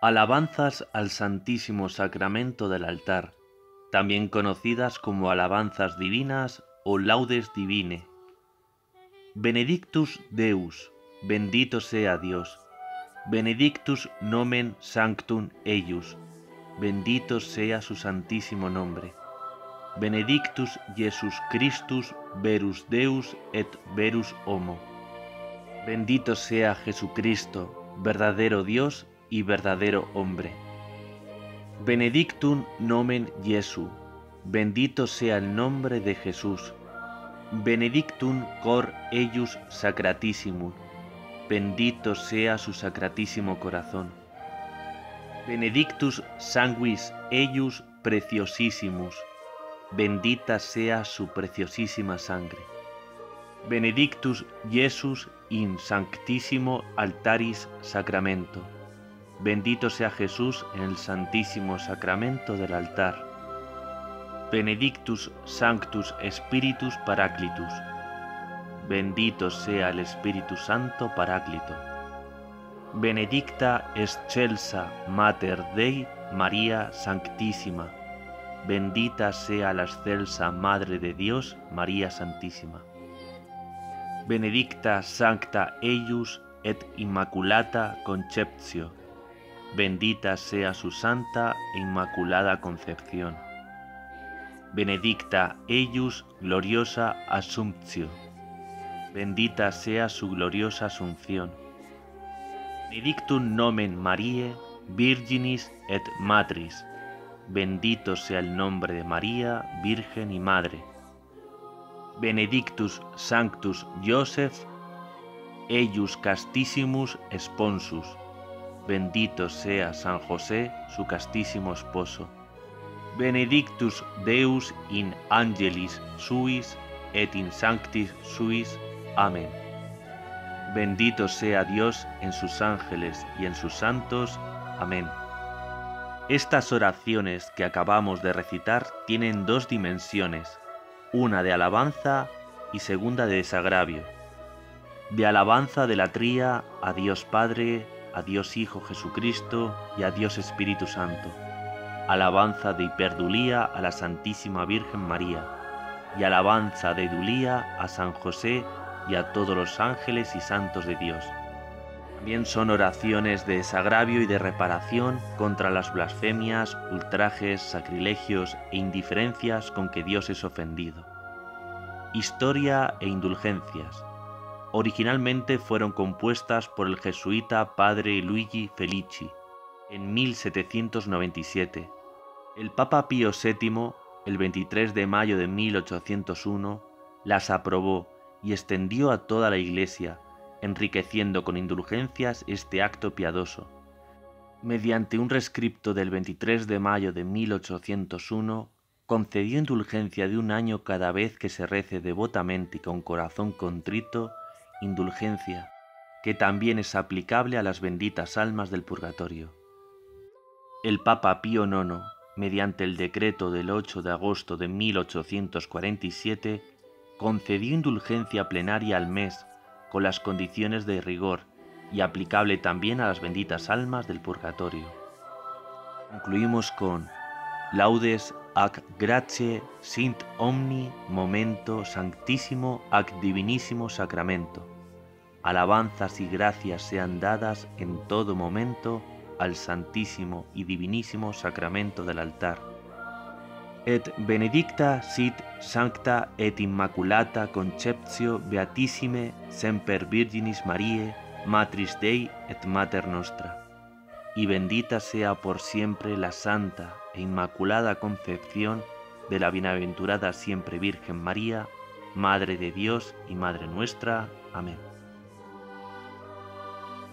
Alabanzas al Santísimo Sacramento del altar, también conocidas como alabanzas divinas o laudes divine. Benedictus Deus, bendito sea Dios. Benedictus nomen sanctum eius, bendito sea su santísimo nombre. Benedictus Jesus Christus, verus Deus et verus homo. Bendito sea Jesucristo, verdadero Dios y verdadero hombre. Benedictum nomen Jesu, bendito sea el nombre de Jesús. Benedictum cor eius sacratissimum, bendito sea su sacratísimo corazón. Benedictus sanguis eius preciosissimus, bendita sea su preciosísima sangre. Benedictus Jesus in sanctissimo altaris sacramento Bendito sea Jesús en el santísimo sacramento del altar. Benedictus Sanctus Spiritus Paraclitus. Bendito sea el Espíritu Santo Paráclito. Benedicta excelsa Mater Dei María Sanctísima. Bendita sea la excelsa Madre de Dios María Santísima. Benedicta Sancta eius et Immaculata Conceptio bendita sea su santa e inmaculada concepción. Benedicta eius gloriosa assumptio, bendita sea su gloriosa asunción. Benedictum nomen Mariae, Virginis et Matris, bendito sea el nombre de María, Virgen y Madre. Benedictus Sanctus Joseph, eius castissimus sponsus, Bendito sea San José, su castísimo esposo. Benedictus Deus in angelis suis et in sanctis suis. Amén. Bendito sea Dios en sus ángeles y en sus santos. Amén. Estas oraciones que acabamos de recitar tienen dos dimensiones, una de alabanza y segunda de desagravio. De alabanza de la tría a Dios Padre, a Dios Hijo Jesucristo y a Dios Espíritu Santo. Alabanza de hiperdulía a la Santísima Virgen María y alabanza de dulía a San José y a todos los ángeles y santos de Dios. También son oraciones de desagravio y de reparación contra las blasfemias, ultrajes, sacrilegios e indiferencias con que Dios es ofendido. Historia e indulgencias Originalmente fueron compuestas por el jesuita padre Luigi Felici en 1797. El Papa Pío VII, el 23 de mayo de 1801, las aprobó y extendió a toda la Iglesia, enriqueciendo con indulgencias este acto piadoso. Mediante un rescripto del 23 de mayo de 1801, concedió indulgencia de un año cada vez que se rece devotamente y con corazón contrito indulgencia, que también es aplicable a las benditas almas del purgatorio. El Papa Pío IX, mediante el decreto del 8 de agosto de 1847, concedió indulgencia plenaria al mes con las condiciones de rigor y aplicable también a las benditas almas del purgatorio. Concluimos con Laudes ac gratie sint omni momento sanctissimo ac divinissimo sacramento. Alabanzas y gracias sean dadas en todo momento al santísimo y divinísimo sacramento del altar. Et benedicta sit sancta et immaculata conceptio beatissime semper Virginis Mariae, Matris Dei et Mater Nostra. Y bendita sea por siempre la santa e inmaculada concepción de la bienaventurada siempre Virgen María, Madre de Dios y Madre nuestra. Amén.